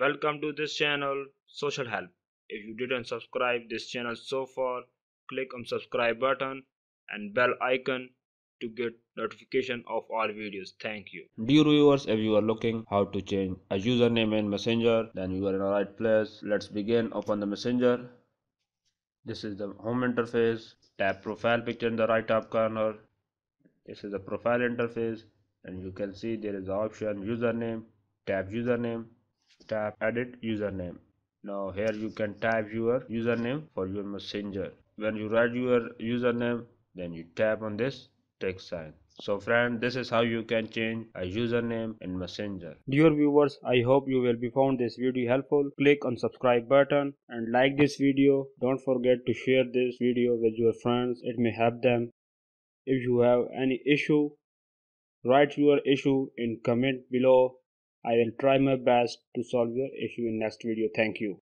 Welcome to this channel Social Help. If you didn't subscribe this channel so far, click on subscribe button and bell icon to get notification of all videos. Thank you. Dear viewers, if you are looking how to change a username in Messenger, then you are in the right place. Let's begin. Open the Messenger. This is the home interface. Tap profile picture in the right top corner. This is the profile interface and you can see there is the option username. Tap username tap edit username. Now here you can type your username for your messenger. When you write your username then you tap on this text sign. So friend this is how you can change a username in messenger. Dear viewers i hope you will be found this video helpful. Click on subscribe button and like this video. Don't forget to share this video with your friends. It may help them. If you have any issue write your issue in comment below I will try my best to solve your issue in next video. Thank you.